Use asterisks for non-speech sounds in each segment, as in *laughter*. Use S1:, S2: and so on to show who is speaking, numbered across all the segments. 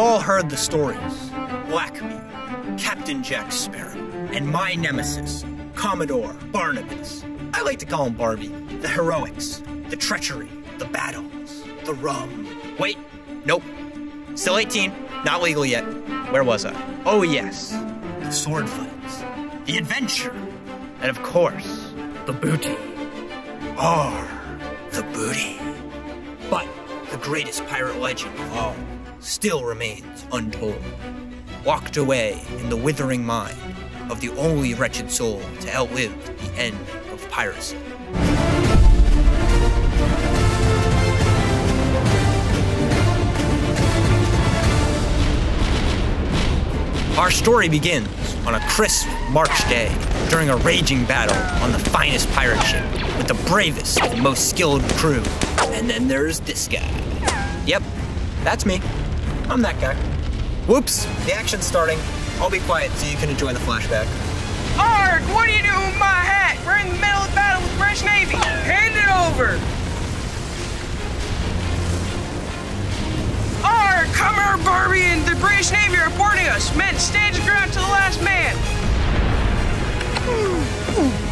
S1: all heard the stories Blackbeard, Captain Jack Sparrow, and my nemesis, Commodore Barnabas. I like to call him Barbie. The heroics, the treachery, the battles, the rum. Wait, nope. Still 18, not legal yet. Where was I? Oh, yes. The sword fights, the adventure, and of course, the booty. Arr, the booty. But the greatest pirate legend of all still remains untold. Locked away in the withering mind of the only wretched soul to outlive the end of piracy. Our story begins on a crisp March day during a raging battle on the finest pirate ship with the bravest and most skilled crew. And then there's this guy. Yep, that's me. I'm that guy. Whoops, the action's starting. I'll be quiet so you can enjoy the flashback.
S2: Arg, what are you doing with my hat? We're in the middle of battle with the British Navy. Hand it over. Arg, come here, Barbie, and the British Navy are boarding us. Men, stand your ground to the last man.
S3: You'll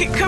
S2: it. Come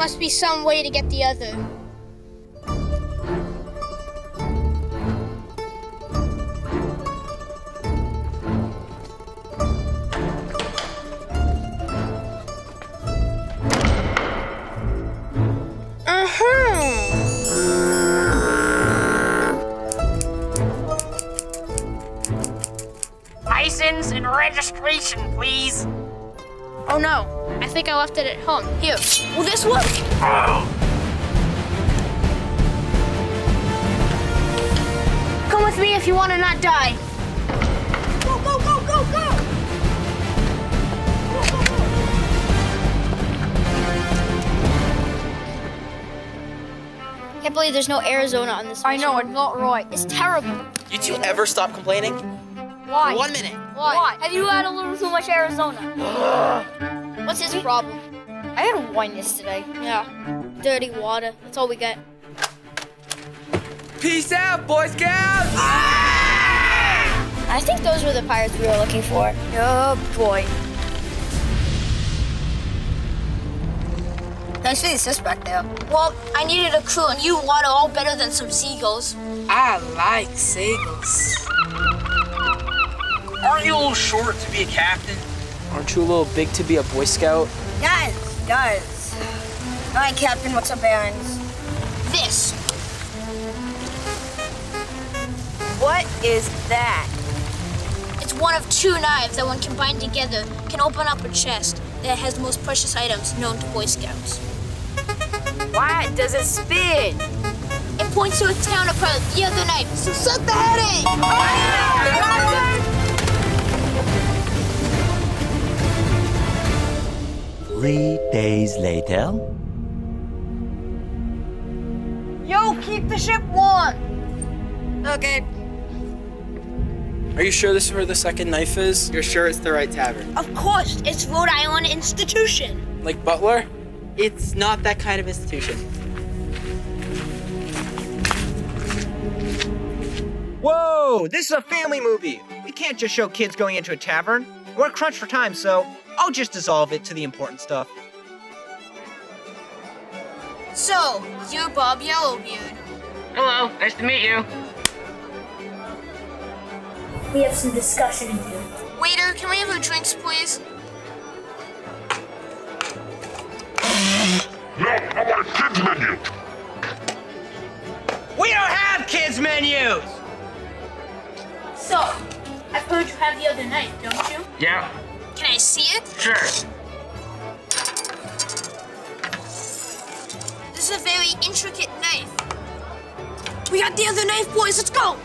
S3: must be some way to get the other. Uh-huh.
S4: License and registration, please.
S3: Oh no, I think I left it at home. Here, will this work? Come with me if you want to not die. Go, go, go, go, go! Can't believe there's no Arizona on this.
S5: I know,
S3: mission.
S5: it's not right.
S3: It's terrible.
S6: You two ever stop complaining?
S5: Why?
S6: One minute.
S3: Why?
S5: Have you had a little too much Arizona? *sighs*
S3: What's his problem?
S5: I had a wine yesterday.
S3: Yeah, dirty water. That's all we get.
S2: Peace out, Boy Scouts. Ah!
S3: I think those were the pirates we were looking for.
S5: Oh boy.
S3: Nice for the assist back there. Well, I needed a crew, and you water all better than some seagulls.
S2: I like seagulls.
S1: Aren't you a little short to be a captain?
S6: Aren't you a little big to be a Boy Scout?
S7: Guys, guys. All right, Captain, what's up, errands?
S3: This.
S7: What is that?
S3: It's one of two knives that, when combined together, can open up a chest that has the most precious items known to Boy Scouts.
S7: Why does it spin?
S3: It points to its counterpart, the other knife. So suck the headache!
S8: Three days later.
S7: Yo, keep the ship warm. Okay.
S6: Are you sure this is where the second knife is?
S1: You're sure it's the right tavern?
S3: Of course, it's Rhode Island Institution.
S6: Like Butler?
S1: It's not that kind of institution. Whoa, this is a family movie. We can't just show kids going into a tavern. We're crunched for time, so I'll just dissolve it to the important stuff.
S3: So, you're Bob Yellowbeard.
S4: Hello, nice to meet you.
S3: We have some discussion to do. Waiter, can we have our drinks, please? No, I want a kids menu.
S1: We don't have kids menus!
S3: So, I've heard you have the other night, don't you?
S4: Yeah,
S3: Can I see it?
S4: sure.
S3: This is a very intricate knife. We got the other knife, boys. Let's go.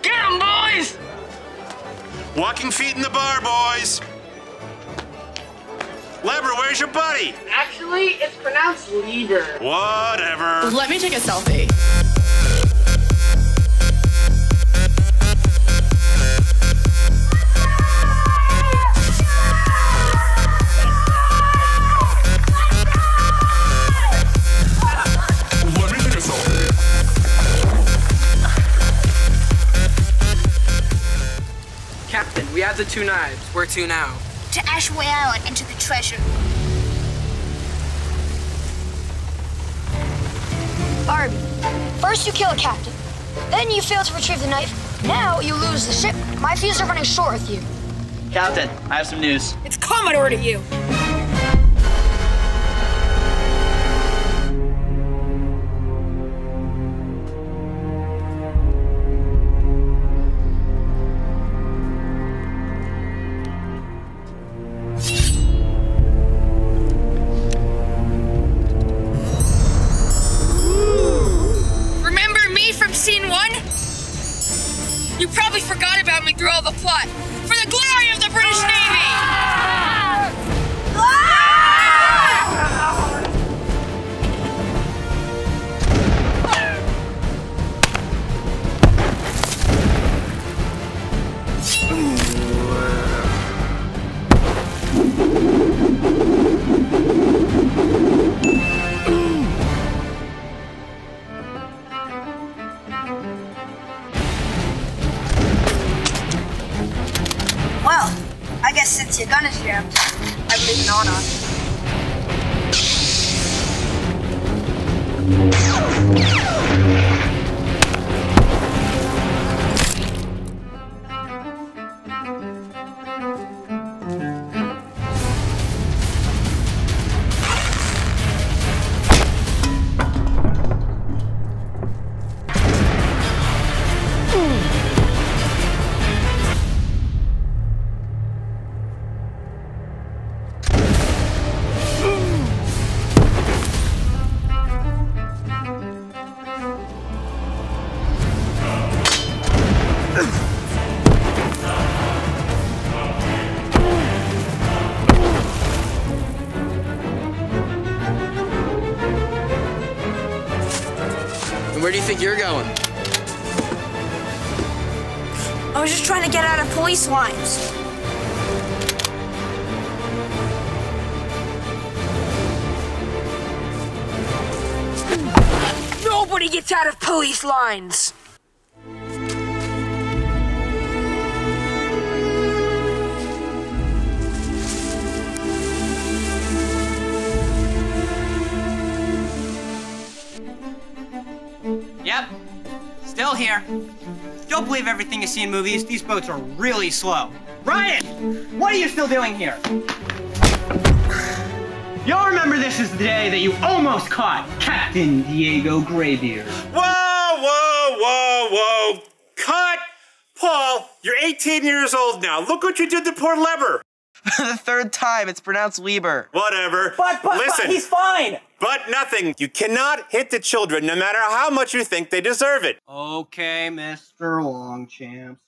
S4: Get 'em, boys!
S9: Walking feet in the bar, boys. Leber, where's your buddy?
S4: Actually, it's pronounced Lieber.
S9: Whatever.
S10: Let me take a selfie.
S6: Captain, we have the two knives. Where to now?
S3: To Ashway Island and to the treasure.
S5: Barbie, first you kill a captain, then you fail to retrieve the knife, now you lose the ship. My fuse are running short with you.
S11: Captain, I have some news.
S2: It's Commodore to you. Me
S6: you're going?
S3: I was just trying to get out of police lines.
S2: Nobody gets out of police lines!
S1: Still here. Don't believe everything you see in movies. These boats are really slow. Ryan! What are you still doing here? Y'all remember this is the day that you almost caught Captain Diego Graybeard.
S9: Whoa, whoa, whoa, whoa. Cut! Paul, you're 18 years old now. Look what you did to poor Leber. *laughs*
S11: the third time, it's pronounced Lieber.
S9: Whatever.
S1: But, but,
S9: Listen,
S1: but, he's fine!
S9: but nothing. You cannot hit the children no matter how much you think they deserve it.
S1: Okay, Mr. Longchamps.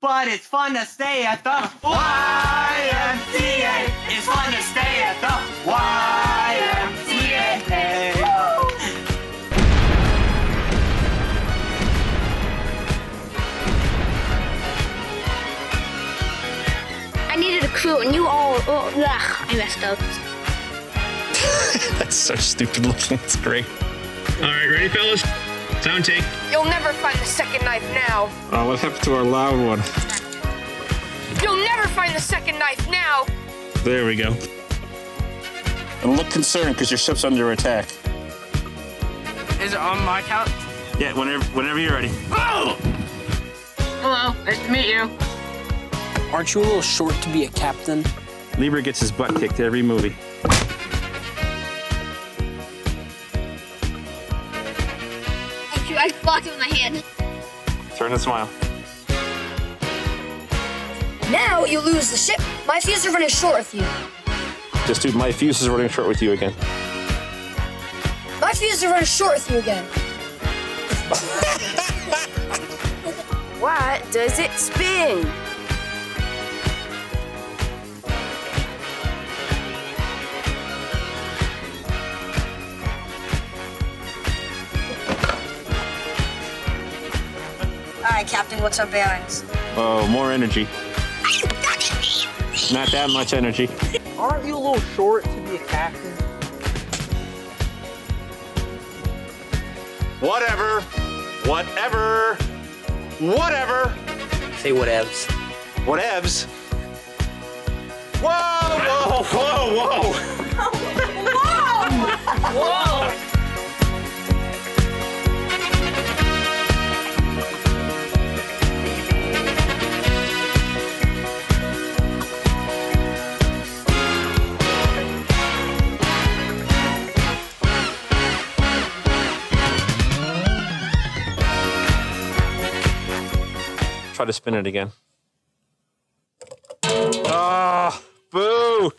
S1: But it's fun to stay at the YMCA. It's fun to stay at the YMCA.
S3: Oh, ugh, I messed up. *laughs*
S12: That's so stupid looking. It's great. All right, ready, fellas? Sound take.
S2: You'll never find the second knife now.
S12: Uh, what happened to our loud one?
S2: You'll never find the second knife now.
S12: There we go.
S10: And look concerned because your ship's under attack.
S4: Is it on my count?
S12: Yeah, whenever whenever you're ready.
S4: Oh! Hello, nice to meet you.
S6: Aren't you a little short to be a captain?
S12: Lieber gets his butt kicked every movie.
S3: Thank you. I blocked it with my hand.
S12: Turn and smile.
S5: Now you lose the ship. My fuse is running short with you.
S12: Just dude, my fuse is running short with you again.
S5: My fuse is running short with you again.
S13: Why does it spin?
S7: Alright, Captain, what's our bearings?
S12: Oh, more energy. Not that much energy.
S6: Aren't you a little short to be a captain?
S9: Whatever. Whatever. Whatever.
S6: Say whatevs.
S9: Whatevs. Whoa, whoa, whoa,
S2: whoa.
S12: Try to spin it again. Ah, boo!